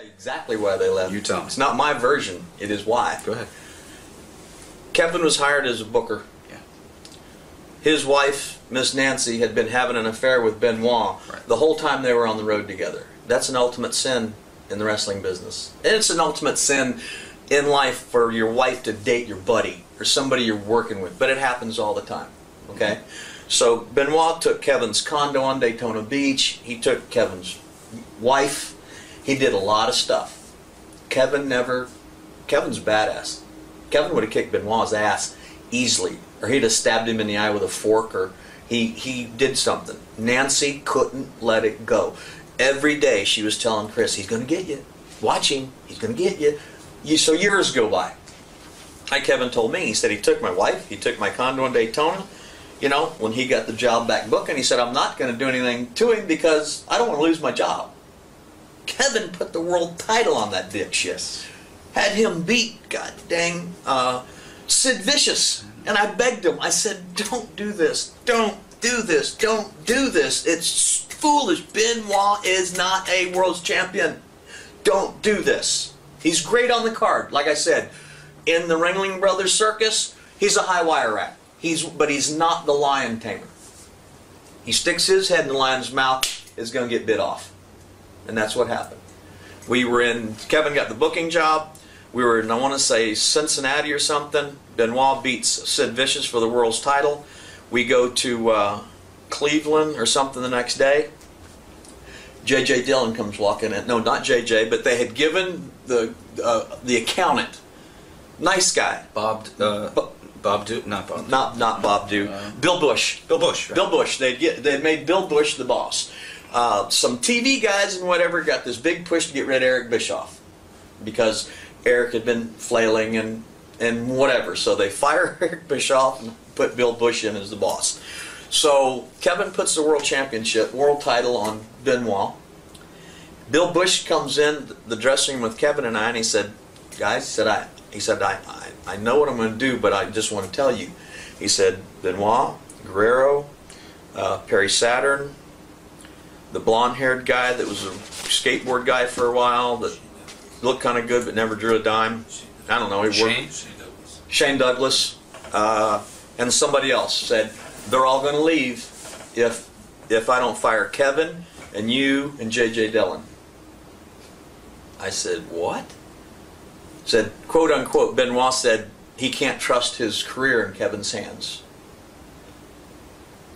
tell you exactly why they left. You tell me. It's not my version. It is why. Go ahead. Kevin was hired as a booker. Yeah. His wife, Miss Nancy, had been having an affair with Benoit Right. the whole time they were on the road together. That's an ultimate sin in the wrestling business. And it's an ultimate sin in life for your wife to date your buddy or somebody you're working with, but it happens all the time. Okay? Mm-hmm. So Benoit took Kevin's condo on Daytona Beach. He took Kevin's wife. He did a lot of stuff. Kevin never. Kevin's badass. Kevin would have kicked Benoit's ass easily, or he'd have stabbed him in the eye with a fork, or he he did something. Nancy couldn't let it go. Every day she was telling Chris, "He's going to get you. Watch him. He's going to get you." You so years go by. Like Kevin told me, he said he took my wife, he took my condo in Daytona. You know, when he got the job back booking, he said, "I'm not going to do anything to him because I don't want to lose my job." Kevin put the world title on that dipshit. Had him beat, god dang, uh, Sid Vicious. And I begged him. I said, don't do this. Don't do this. Don't do this. It's foolish. Benoit is not a world's champion. Don't do this. He's great on the card. Like I said, in the Ringling Brothers Circus, he's a high wire rat. He's, but he's not the lion tamer. He sticks his head in the lion's mouth, is going to get bit off. And that's what happened. We were in, Kevin got the booking job. We were in, I want to say, Cincinnati or something. Benoit beats Sid Vicious for the world's title. We go to uh, Cleveland or something the next day. J.J. Dillon comes walking in. No, not J.J., but they had given the uh, the accountant, nice guy, Bob. Uh, Bob. Do not Bob. not not Bob Do, Uh, Bill Busch. Bill Busch. right. Bill Busch. They'd get they made Bill Busch the boss. Uh, some TV guys and whatever got this big push to get rid of Eric Bischoff because Eric had been flailing and and whatever. So they fire Eric Bischoff and put Bill Busch in as the boss. So Kevin puts the world championship, world title on Benoit. Bill Busch comes in the dressing room with Kevin and I, and he said, "Guys," he said, "I," he said, I, I, I know what I'm going to do, but I just want to tell you." He said, "Benoit, Guerrero, uh, Perry Saturn, the blonde-haired guy that was a skateboard guy for a while that looked kind of good but never drew a dime. I don't know. He worked, Shane. Shane Douglas, uh, and somebody else said they're all going to leave if if I don't fire Kevin and you and JJ Dillon. I said, what? Said, quote unquote, Benoit said he can't trust his career in Kevin's hands.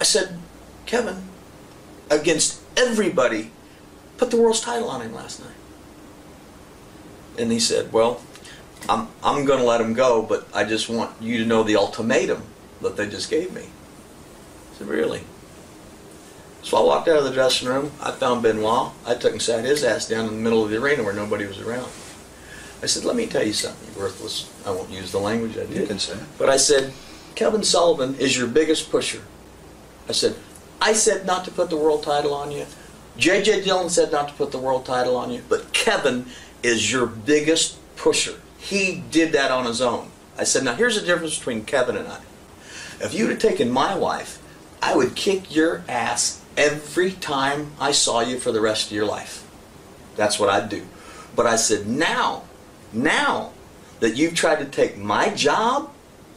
I said, Kevin, against everybody, put the world's title on him last night. And he said, well, I'm, I'm going to let him go, but I just want you to know the ultimatum that they just gave me. I said, really? So I walked out of the dressing room. I found Benoit. I took and sat his ass down in the middle of the arena where nobody was around. I said, let me tell you something, you worthless. I won't use the language I You can say it. But I said, Kevin Sullivan is your biggest pusher. I said, I said not to put the world title on you. J.J. Dillon said not to put the world title on you. But Kevin is your biggest pusher. He did that on his own. I said, now here's the difference between Kevin and I. If you'd have taken my wife, I would kick your ass every time I saw you for the rest of your life. That's what I'd do. But I said, now, now that you've tried to take my job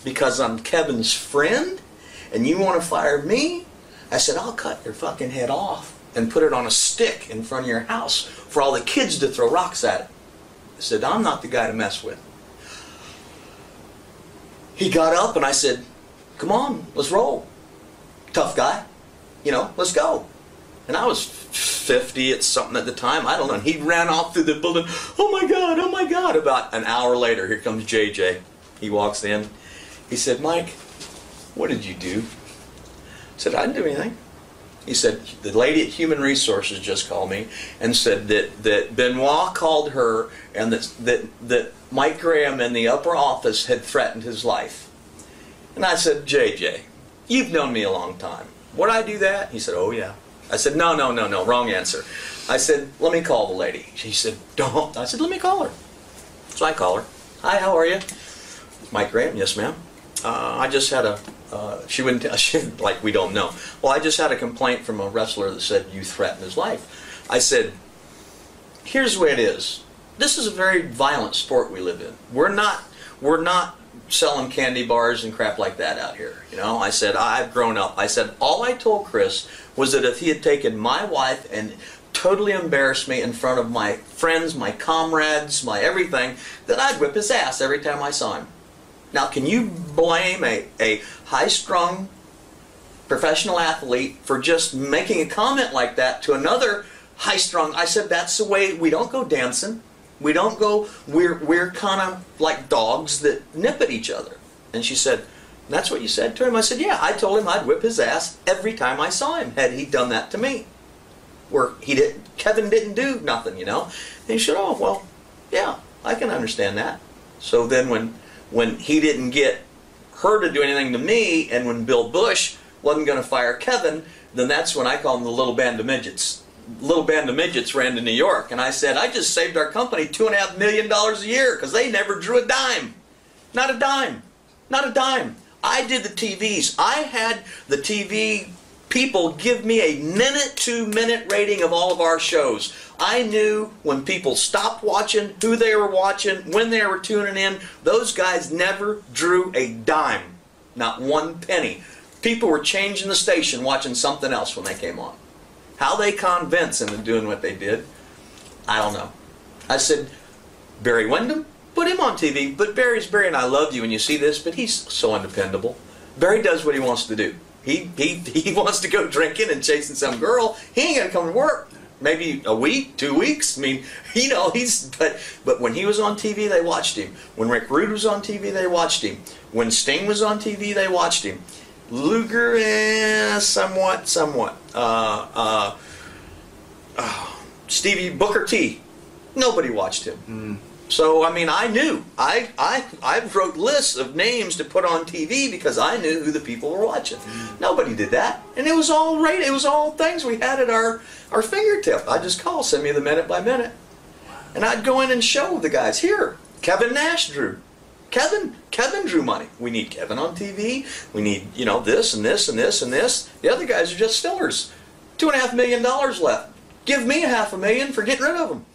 because I'm Kevin's friend and you want to fire me, I said, I'll cut your fucking head off and put it on a stick in front of your house for all the kids to throw rocks at it. I said, I'm not the guy to mess with. He got up and I said, come on, let's roll. Tough guy, you know, let's go. And I was 50 at something at the time, I don't know. And he ran off through the building, oh my God, oh my God. About an hour later, here comes JJ. He walks in. He said, Mike, what did you do? Said, I didn't do anything. He said, the lady at Human Resources just called me and said that, that Benoit called her and that, that, that Mike Graham in the upper office had threatened his life. And I said, JJ, you've known me a long time. Would I do that? He said, oh yeah. I said, no, no, no, no, wrong answer. I said, let me call the lady. She said, don't. I said, let me call her. So I call her. Hi, how are you? Mike Graham, yes ma'am. Uh, I just had a, uh, she wouldn't tell, she, like we don't know. Well, I just had a complaint from a wrestler that said you threatened his life. I said, here's the way it is. this is a very violent sport we live in. We're not we're not selling candy bars and crap like that out here. You know, I said I've grown up. I said all I told Chris was that if he had taken my wife and totally embarrassed me in front of my friends, my comrades, my everything, that I'd whip his ass every time I saw him. Now, can you blame a, a high-strung professional athlete for just making a comment like that to another high-strung? I said that's the way we don't go dancing. We don't go. We're we're kind of like dogs that nip at each other. And she said, "That's what you said to him." I said, "Yeah, I told him I'd whip his ass every time I saw him had he done that to me." Where he didn't, Kevin didn't do nothing, you know. And he said, "Oh well, yeah, I can understand that." So then when when he didn't get her to do anything to me, and when Bill Busch wasn't going to fire Kevin, then that's when I call them the little band of midgets. Little band of midgets ran to New York, and I said, I just saved our company two and a half million dollars a year because they never drew a dime. Not a dime. Not a dime. I did the TVs. I had the TV people give me a minute to minute rating of all of our shows. I knew when people stopped watching, who they were watching, when they were tuning in. Those guys never drew a dime, not one penny. People were changing the station watching something else when they came on. How they convinced into doing what they did, I don't know. I said, Barry Windham, put him on TV. But Barry's Barry, and I love you when you see this, but he's so undependable. Barry does what he wants to do. He, he, he wants to go drinking and chasing some girl. He ain't gonna come to work. Maybe a week, two weeks. I mean, you know, he's but but when he was on TV, they watched him. When Rick Rude was on TV, they watched him. When Sting was on TV, they watched him. Luger, eh, somewhat, somewhat. Uh, uh, oh, Stevie Booker T. Nobody watched him. So I mean, I knew. I I I wrote lists of names to put on TV because I knew who the people were watching. Nobody did that, and it was all right. It was all things we had at our our fingertip. I just call, send me the minute by minute, and I'd go in and show the guys here. Kevin Nash drew. Kevin Kevin drew money. We need Kevin on TV. We need you know this and this and this and this. The other guys are just stillers. Two and a half million dollars left. Give me a half a million for getting rid of them.